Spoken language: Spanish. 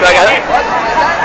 Pero